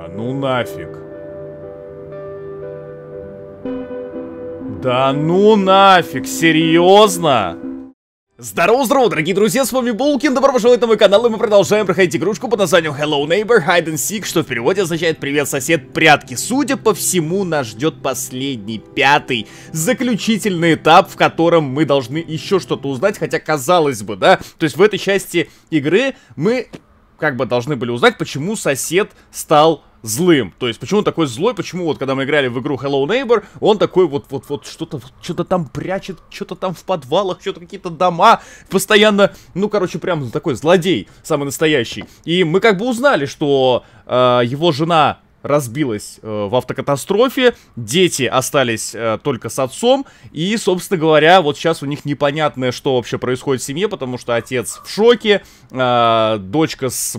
Да ну нафиг. Да ну нафиг, серьезно? Здорово-здорово, дорогие друзья, с вами Булкин, добро пожаловать на мой канал, и мы продолжаем проходить игрушку под названием Hello Neighbor Hide and Seek, что в переводе означает «Привет, сосед, прятки». Судя по всему, нас ждет последний, пятый, заключительный этап, в котором мы должны еще что-то узнать, хотя казалось бы, да, то есть в этой части игры мы как бы должны были узнать, почему сосед стал злым. То есть, почему он такой злой, почему вот, когда мы играли в игру Hello Neighbor, он такой вот, вот, вот, что-то, что-то там прячет, что-то там в подвалах, что-то какие-то дома, постоянно, ну, короче, прям такой злодей, самый настоящий. И мы как бы узнали, что э, его жена разбилась э, в автокатастрофе, дети остались э, только с отцом, и, собственно говоря, вот сейчас у них непонятное, что вообще происходит в семье, потому что отец в шоке, э, дочка с,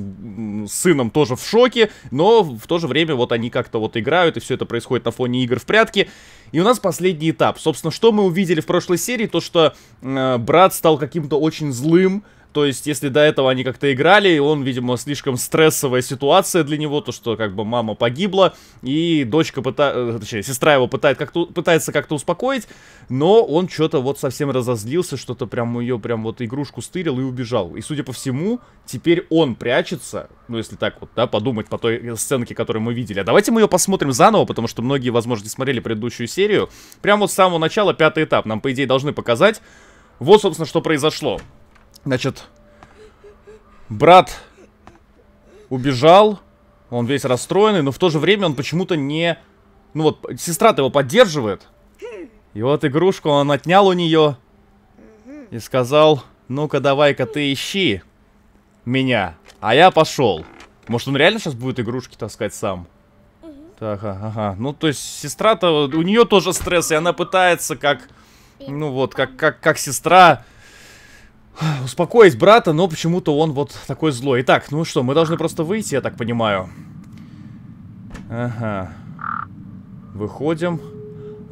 сыном тоже в шоке, но в то же время вот они как-то вот играют, и все это происходит на фоне игр в прятки. И у нас последний этап. Собственно, что мы увидели в прошлой серии, то что э, брат стал каким-то очень злым, то есть, если до этого они как-то играли, он, видимо, слишком стрессовая ситуация для него, то что как бы мама погибла, и дочка пытается, точнее, сестра его пытает как-то, пытается как-то успокоить, но он что-то вот совсем разозлился, что-то прям ее прям вот игрушку стырил и убежал. И, судя по всему, теперь он прячется, ну, если так вот, да, подумать по той сценке, которую мы видели. А давайте мы ее посмотрим заново, потому что многие, возможно, не смотрели предыдущую серию. Прямо вот с самого начала, пятый этап, нам, по идее, должны показать. Вот, собственно, что произошло. Значит, брат убежал, он весь расстроенный, но в то же время он почему-то не... Ну вот, сестра-то его поддерживает. И вот игрушку он отнял у нее и сказал, ну-ка давай-ка ты ищи меня, а я пошел. Может он реально сейчас будет игрушки таскать сам? Так, ага, ну то есть сестра-то, у нее тоже стресс, и она пытается как, ну вот, как, как, как сестра успокоить брата, но почему-то он вот такой злой. Итак, ну что, мы должны просто выйти, я так понимаю. Ага. Выходим.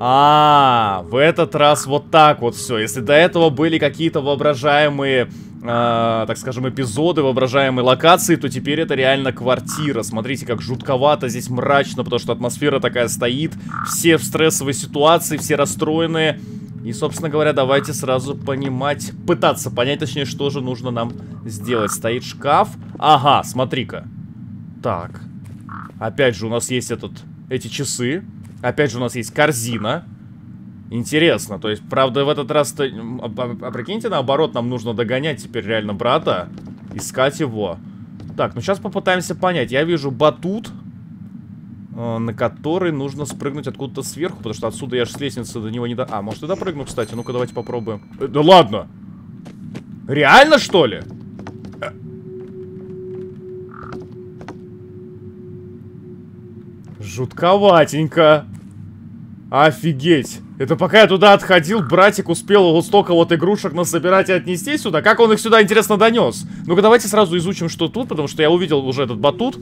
А, в этот раз вот так вот все. Если до этого были какие-то воображаемые, э, так скажем, эпизоды, воображаемые локации, то теперь это реально квартира. Смотрите, как жутковато здесь мрачно, потому что атмосфера такая стоит. Все в стрессовой ситуации, все расстроенные. И, собственно говоря, давайте сразу понимать, пытаться понять, точнее, что же нужно нам сделать. Стоит шкаф. Ага, смотри-ка. Так. Опять же, у нас есть этот, эти часы. Опять же, у нас есть корзина. Интересно, то есть, правда, в этот раз-то... А, а, а прикиньте, наоборот, нам нужно догонять теперь реально брата. Искать его. Так, ну сейчас попытаемся понять. Я вижу батут. Э, на который нужно спрыгнуть откуда-то сверху, потому что отсюда я же с лестницы до него не до... А, может, туда прыгну, кстати? Ну-ка, давайте попробуем. Э, да ладно! Реально, что ли? Жутковатенько. Офигеть. Это пока я туда отходил, братик успел столько вот игрушек насобирать и отнести сюда. Как он их сюда, интересно, донес? Ну-ка, давайте сразу изучим, что тут, потому что я увидел уже этот батут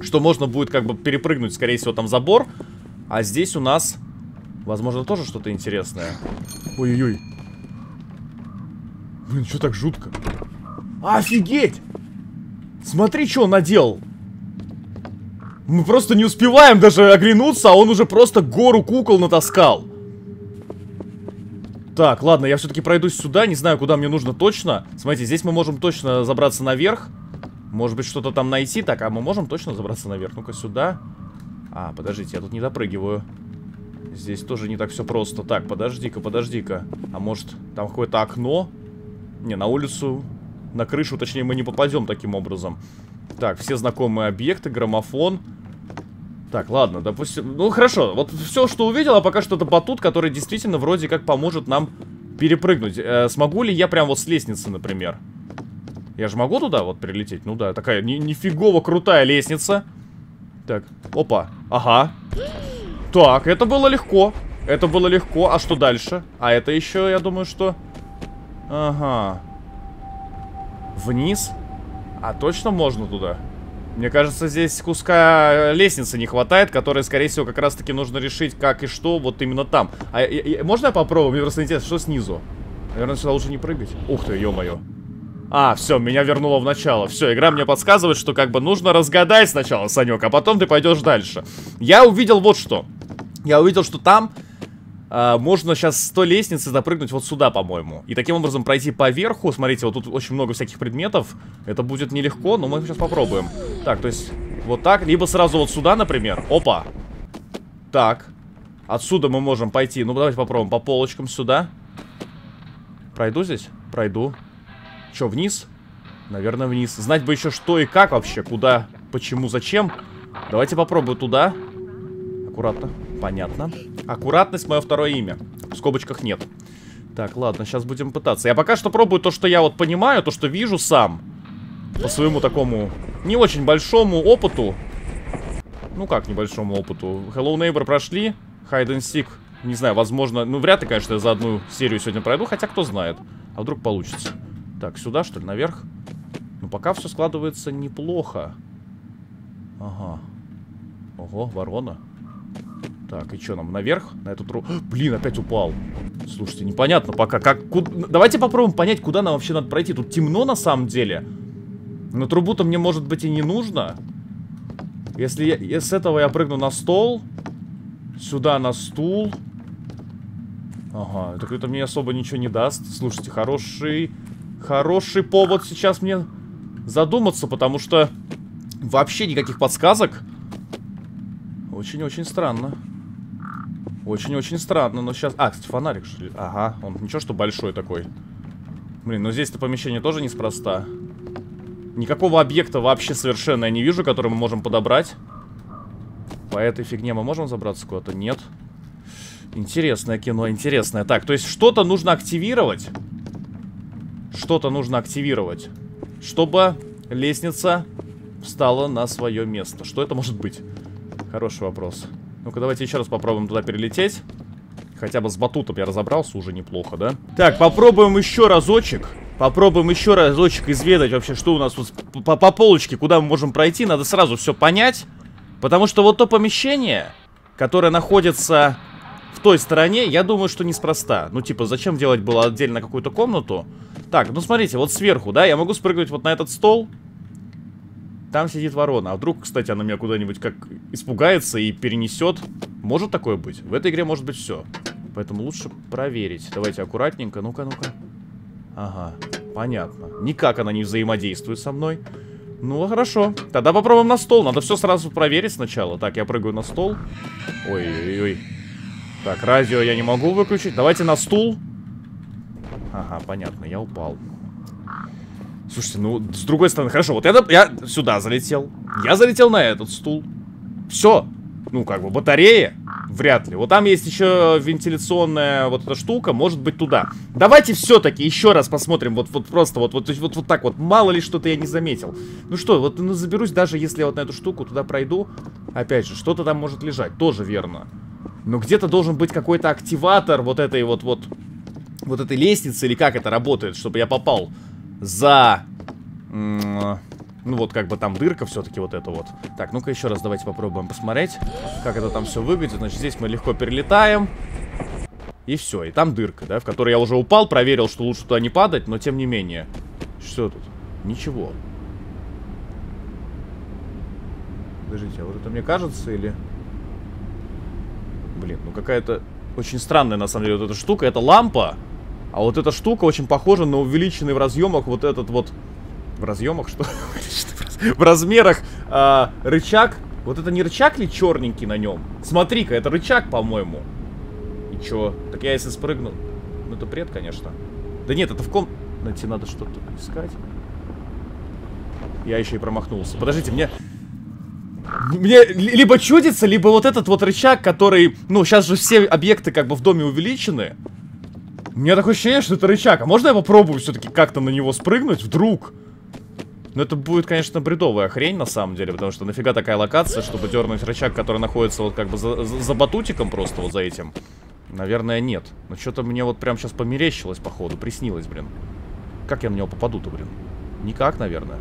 что можно будет как бы перепрыгнуть, скорее всего, там забор. А здесь у нас, возможно, тоже что-то интересное. Ой-ой-ой. Блин, что так жутко? Офигеть! Смотри, что он наделал. Мы просто не успеваем даже оглянуться, а он уже просто гору кукол натаскал. Так, ладно, я все-таки пройдусь сюда, не знаю, куда мне нужно точно. Смотрите, здесь мы можем точно забраться наверх. Может быть, что-то там найти? Так, а мы можем точно забраться наверх? Ну-ка, сюда. А, подождите, я тут не допрыгиваю. Здесь тоже не так все просто. Так, подожди-ка, подожди-ка. А может, там какое-то окно? Не, на улицу, на крышу, точнее, мы не попадем таким образом. Так, все знакомые объекты, граммофон. Так, ладно, допустим... Ну, хорошо, вот все, что увидел, а пока что это батут, который действительно вроде как поможет нам перепрыгнуть. Э, смогу ли я прям вот с лестницы, например? Я же могу туда вот прилететь? Ну да, такая ни нифигово крутая лестница. Так, опа, ага. Так, это было легко. Это было легко. А что дальше? А это еще, я думаю, что... Ага. Вниз? А точно можно туда? Мне кажется, здесь куска лестницы не хватает, которая, скорее всего, как раз-таки нужно решить, как и что вот именно там. А, и, и, можно я попробую? Мне просто интересно, что снизу? Наверное, сюда лучше не прыгать. Ух ты, ё-моё. А, все, меня вернуло в начало. Все, игра мне подсказывает, что как бы нужно разгадать сначала, Санек, а потом ты пойдешь дальше. Я увидел вот что. Я увидел, что там а, можно сейчас с той лестницы запрыгнуть вот сюда, по-моему. И таким образом пройти по верху. Смотрите, вот тут очень много всяких предметов. Это будет нелегко, но мы сейчас попробуем. Так, то есть вот так. Либо сразу вот сюда, например. Опа. Так. Отсюда мы можем пойти. Ну, давайте попробуем по полочкам сюда. Пройду здесь? Пройду. Че, вниз? Наверное, вниз. Знать бы еще что и как вообще. Куда, почему, зачем. Давайте попробую туда. Аккуратно. Понятно. Аккуратность мое второе имя. В скобочках нет. Так, ладно, сейчас будем пытаться. Я пока что пробую то, что я вот понимаю, то, что вижу сам. По своему такому не очень большому опыту. Ну как небольшому опыту. Hello Neighbor прошли. Hide and Seek. Не знаю, возможно... Ну, вряд ли, конечно, я за одну серию сегодня пройду. Хотя, кто знает. А вдруг получится. Так, сюда, что ли, наверх? Ну, пока все складывается неплохо. Ага. Ого, ворона. Так, и что нам, наверх? На эту трубу? Блин, опять упал. Слушайте, непонятно пока. Как, куда... Давайте попробуем понять, куда нам вообще надо пройти. Тут темно на самом деле. Но трубу-то мне, может быть, и не нужно. Если, я, с этого я прыгну на стол, сюда на стул. Ага, так это мне особо ничего не даст. Слушайте, хороший, хороший повод сейчас мне задуматься, потому что вообще никаких подсказок. Очень-очень странно. Очень-очень странно, но сейчас... А, кстати, фонарик, что ли? Ага, он ничего, что большой такой. Блин, но здесь-то помещение тоже неспроста. Никакого объекта вообще совершенно я не вижу, который мы можем подобрать. По этой фигне мы можем забраться куда-то? Нет. Интересное кино, интересное. Так, то есть что-то нужно активировать. Что-то нужно активировать. Чтобы лестница встала на свое место. Что это может быть? Хороший вопрос. Ну-ка, давайте еще раз попробуем туда перелететь. Хотя бы с батутом я разобрался уже неплохо, да? Так, попробуем еще разочек. Попробуем еще разочек изведать вообще, что у нас тут по, по полочке, куда мы можем пройти. Надо сразу все понять. Потому что вот то помещение, которое находится в той стороне, я думаю, что неспроста. Ну, типа, зачем делать было отдельно какую-то комнату? Так, ну смотрите, вот сверху, да, я могу спрыгнуть вот на этот стол. Там сидит ворона. А вдруг, кстати, она меня куда-нибудь как испугается и перенесет? Может такое быть? В этой игре может быть все. Поэтому лучше проверить. Давайте аккуратненько. Ну-ка, ну-ка. Ага, понятно. Никак она не взаимодействует со мной. Ну, хорошо. Тогда попробуем на стол. Надо все сразу проверить сначала. Так, я прыгаю на стол. Ой-ой-ой. Так, радио я не могу выключить. Давайте на стул. Ага, понятно, я упал. Слушайте, ну, с другой стороны, хорошо, вот это я сюда залетел. Я залетел на этот стул. Все. Ну, как бы, батарея. Вряд ли. Вот там есть еще вентиляционная вот эта штука, может быть туда. Давайте все-таки еще раз посмотрим, вот, вот просто вот, вот, вот, вот так вот. Мало ли что-то я не заметил. Ну что, вот ну, заберусь, даже если я вот на эту штуку туда пройду. Опять же, что-то там может лежать, тоже верно. Но где-то должен быть какой-то активатор вот этой вот, вот, вот этой лестницы, или как это работает, чтобы я попал за... Ну вот как бы там дырка все-таки вот это вот. Так, ну-ка еще раз давайте попробуем посмотреть, как это там все выглядит. Значит, здесь мы легко перелетаем. И все, и там дырка, да, в которой я уже упал, проверил, что лучше туда не падать, но тем не менее. Что тут? Ничего. Подождите, а вот это мне кажется или... Блин, ну какая-то очень странная на самом деле вот эта штука. Это лампа. А вот эта штука очень похожа на увеличенный в разъемах вот этот вот... В разъемах что? в размерах э, рычаг. Вот это не рычаг ли черненький на нем? Смотри-ка, это рычаг, по-моему. И чё? Так я если спрыгну... Ну это бред, конечно. Да нет, это в ком... Найти надо что-то искать. Я еще и промахнулся. Подождите, мне... Мне либо чудится, либо вот этот вот рычаг, который... Ну, сейчас же все объекты как бы в доме увеличены. У меня такое ощущение, что это рычаг. А можно я попробую все-таки как-то на него спрыгнуть? Вдруг? Ну, это будет, конечно, бредовая хрень, на самом деле, потому что нафига такая локация, чтобы дернуть рычаг, который находится вот как бы за, за, за батутиком просто вот за этим? Наверное, нет. Но что-то мне вот прям сейчас померещилось, походу, приснилось, блин. Как я на него попаду-то, блин? Никак, наверное.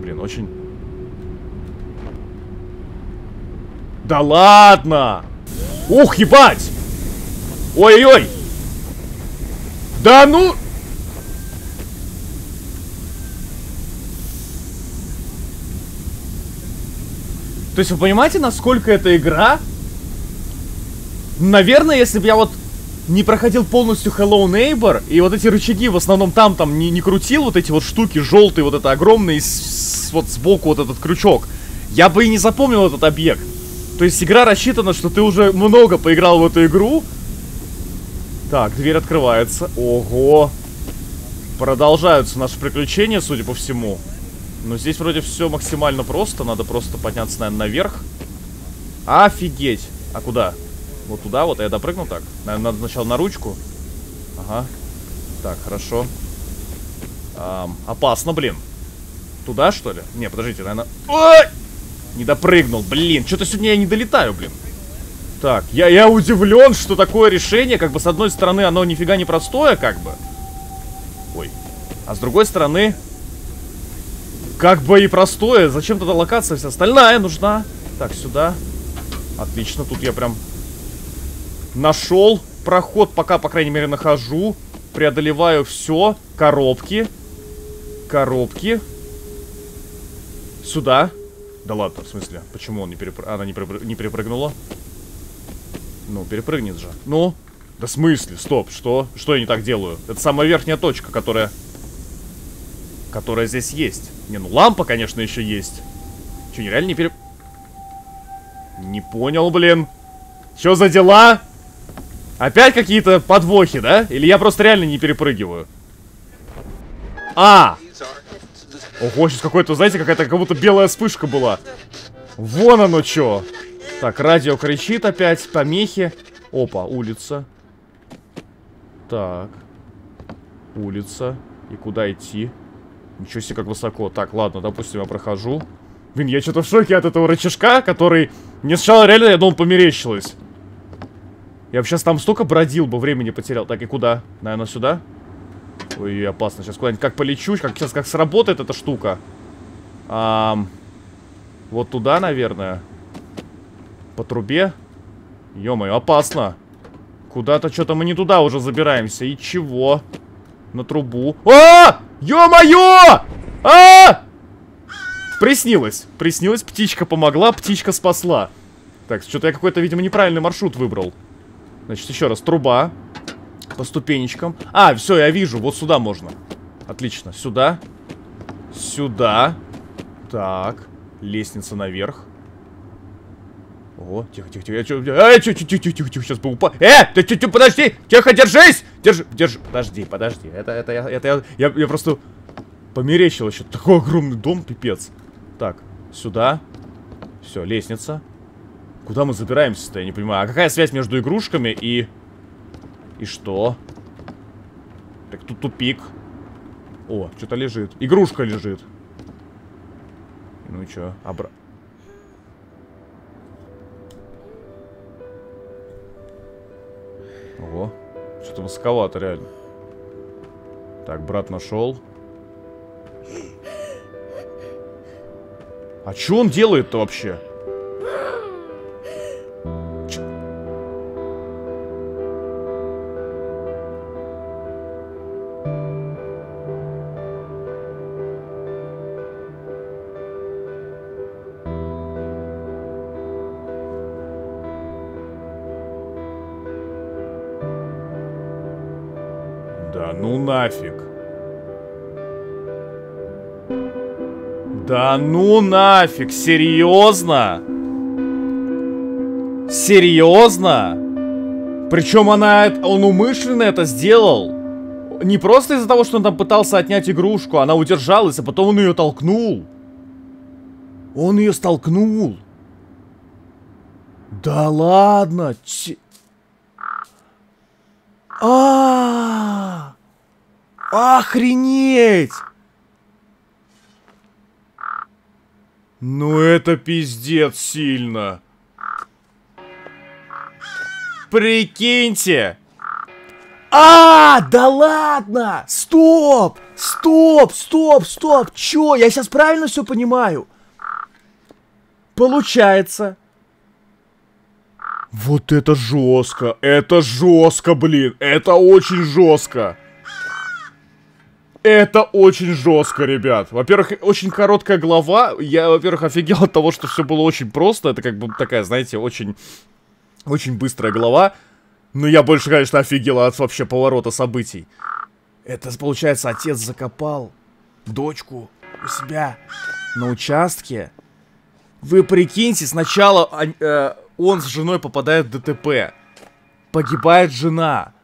Блин, очень... Да ладно! Ух, ебать! Ой-ой-ой! Да ну! То есть вы понимаете, насколько эта игра? Наверное, если бы я вот не проходил полностью Hello Neighbor, и вот эти рычаги в основном там там не, не крутил, вот эти вот штуки желтые, вот это огромный, с, с, вот сбоку вот этот крючок, я бы и не запомнил этот объект. То есть игра рассчитана, что ты уже много поиграл в эту игру, так, дверь открывается. Ого! Продолжаются наши приключения, судя по всему. Но здесь вроде все максимально просто. Надо просто подняться, наверное, наверх. Офигеть! А куда? Вот туда вот, а я допрыгну так? Наверное, надо сначала на ручку. Ага. Так, хорошо. Эм, опасно, блин. Туда, что ли? Не, подождите, наверное... Ой! Не допрыгнул, блин. Что-то сегодня я не долетаю, блин. Так, я, я удивлен, что такое решение, как бы, с одной стороны, оно нифига не простое, как бы. Ой. А с другой стороны, как бы и простое. Зачем тогда локация вся остальная нужна? Так, сюда. Отлично, тут я прям нашел проход, пока, по крайней мере, нахожу. Преодолеваю все. Коробки. Коробки. Сюда. Да ладно, в смысле? Почему он не перепр... она не, перепр... не перепрыгнула? Ну, перепрыгнет же. Ну? Да в смысле? Стоп, что? Что я не так делаю? Это самая верхняя точка, которая... Которая здесь есть. Не, ну лампа, конечно, еще есть. Че, нереально не переп... Не понял, блин. Что за дела? Опять какие-то подвохи, да? Или я просто реально не перепрыгиваю? А! Ого, сейчас какой-то, знаете, какая-то как будто белая вспышка была. Вон оно что. Так, радио кричит опять, помехи. Опа, улица. Так. Улица. И куда идти? Ничего себе, как высоко. Так, ладно, допустим, я прохожу. Блин, я что-то в шоке от этого рычажка, который... Мне сначала реально, я думал, померещилось. Я бы сейчас там столько бродил бы, времени потерял. Так, и куда? Наверное, сюда? Ой, опасно. Сейчас куда-нибудь как полечу, как сейчас как сработает эта штука. Ам... Вот туда, наверное. По трубе. Ё-моё, опасно. Куда-то что-то мы не туда уже забираемся. И чего? На трубу. А! Ё-моё! А! Приснилось. Приснилось, птичка помогла, птичка спасла. Так, что-то я какой-то, видимо, неправильный маршрут выбрал. Значит, еще раз, труба. По ступенечкам. А, все, я вижу, вот сюда можно. Отлично, сюда. Сюда. Так, лестница наверх. О, тихо, тихо, тихо. Я чё, э, чё, тихо, тихо, тихо, тихо, сейчас бы упал. Э, ты, ты, ты, подожди, тихо, держись, держи, держи. Подожди, подожди. Это, это, это, я, я, я просто померещил еще. Такой огромный дом, пипец. Так, сюда. Все, лестница. Куда мы забираемся-то, я не понимаю. А какая связь между игрушками и... И что? Так, тут тупик. О, что-то лежит. Игрушка лежит. Ну и что? Обра... Что-то высоковато, реально. Так, брат нашел. А что он делает-то вообще? Ну нафиг. Да ну нафиг, серьезно? Серьезно? Причем она, он умышленно это сделал. Не просто из-за того, что он там пытался отнять игрушку, она удержалась, а потом он ее толкнул. Он ее столкнул. Да ладно. Ч... А, -а, -а! Охренеть! Ну это пиздец сильно. Прикиньте! А, да ладно! Стоп! Стоп, стоп, стоп! Чё? Я сейчас правильно все понимаю? Получается, вот это жестко. Это жестко, блин. Это очень жестко. Это очень жестко, ребят. Во-первых, очень короткая глава. Я, во-первых, офигел от того, что все было очень просто. Это как бы такая, знаете, очень, очень быстрая глава. Но я больше, конечно, офигел от вообще поворота событий. Это, получается, отец закопал дочку у себя на участке. Вы прикиньте, сначала э, он с женой попадает в ДТП. Погибает жена.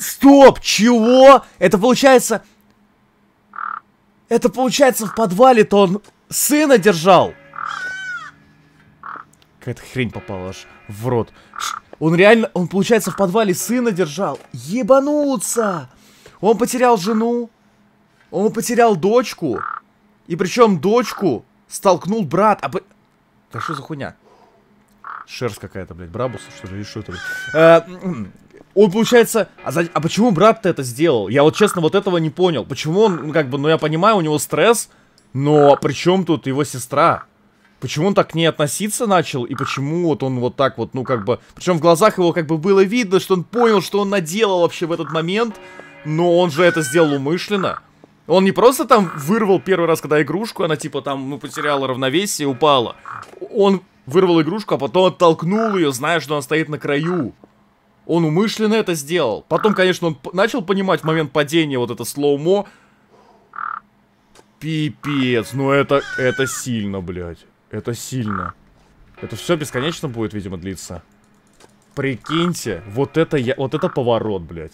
Стоп! Чего? Это получается... Это получается в подвале-то он сына держал. Какая-то хрень попала аж в рот. Он реально, он получается в подвале сына держал. Ебануться! Он потерял жену. Он потерял дочку. И причем дочку столкнул брат. А... Да что за хуйня? Шерсть какая-то, блядь, Брабус, что ли, или что это? Он, получается... А, за... а почему брат-то это сделал? Я вот, честно, вот этого не понял. Почему он, ну, как бы, ну, я понимаю, у него стресс, но при чем тут его сестра? Почему он так к ней относиться начал, и почему вот он вот так вот, ну, как бы... Причем в глазах его, как бы, было видно, что он понял, что он наделал вообще в этот момент, но он же это сделал умышленно. Он не просто там вырвал первый раз, когда игрушку, она типа там, ну, потеряла равновесие, упала. Он вырвал игрушку, а потом оттолкнул ее, зная, что она стоит на краю. Он умышленно это сделал. Потом, конечно, он начал понимать в момент падения вот это слоумо. Пипец, ну это, это сильно, блядь. Это сильно. Это все бесконечно будет, видимо, длиться. Прикиньте, вот это я, вот это поворот, блядь.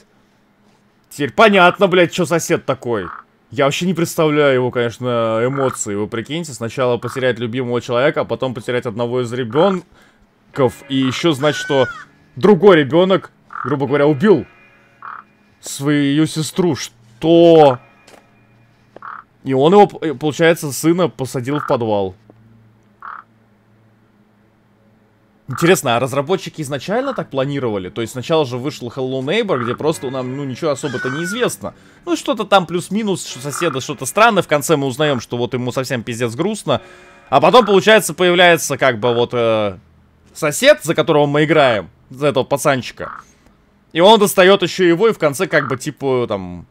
Теперь понятно, блядь, что сосед такой. Я вообще не представляю его, конечно, эмоции. Вы прикиньте, сначала потерять любимого человека, а потом потерять одного из ребенков. И еще знать, что другой ребенок, грубо говоря, убил свою сестру. Что? И он его, получается, сына посадил в подвал. Интересно, а разработчики изначально так планировали? То есть сначала же вышел Hello Neighbor, где просто нам, ну, ничего особо-то не известно. Ну, что-то там плюс-минус, что соседа что-то странное. В конце мы узнаем, что вот ему совсем пиздец грустно. А потом, получается, появляется как бы вот э, сосед, за которого мы играем, за этого пацанчика. И он достает еще его и в конце как бы типа там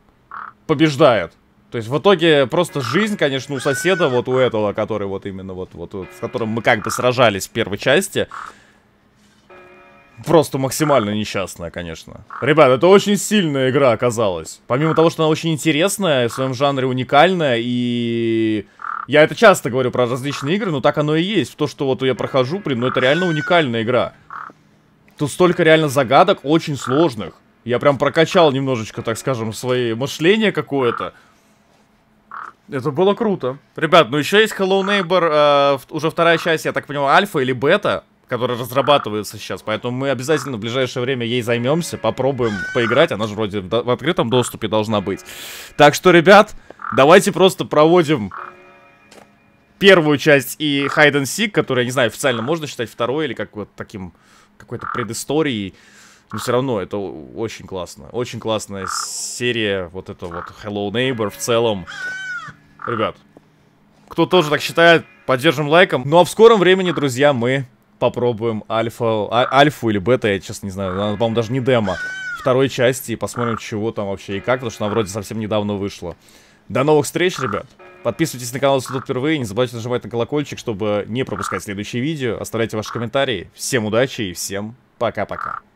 побеждает. То есть в итоге просто жизнь, конечно, у соседа, вот у этого, который вот именно вот, вот, вот с которым мы как бы сражались в первой части, Просто максимально несчастная, конечно. Ребят, это очень сильная игра оказалась. Помимо того, что она очень интересная, в своем жанре уникальная, и... Я это часто говорю про различные игры, но так оно и есть. То, что вот я прохожу, блин, ну это реально уникальная игра. Тут столько реально загадок очень сложных. Я прям прокачал немножечко, так скажем, свои мышление какое-то. Это было круто. Ребят, ну еще есть Hello Neighbor, э, уже вторая часть, я так понимаю, альфа или бета которая разрабатывается сейчас. Поэтому мы обязательно в ближайшее время ей займемся, попробуем поиграть. Она же вроде в открытом доступе должна быть. Так что, ребят, давайте просто проводим первую часть и Hide and Seek, которая, не знаю, официально можно считать второй или как вот таким какой-то предысторией. Но все равно это очень классно. Очень классная серия. Вот это вот Hello Neighbor в целом. Ребят, кто тоже так считает, поддержим лайком. Ну а в скором времени, друзья, мы попробуем альфа, а, альфу или бета, я честно не знаю, она, по-моему, даже не демо, второй части, и посмотрим, чего там вообще и как, потому что она вроде совсем недавно вышла. До новых встреч, ребят! Подписывайтесь на канал, если тут впервые, не забывайте нажимать на колокольчик, чтобы не пропускать следующие видео, оставляйте ваши комментарии. Всем удачи и всем пока-пока.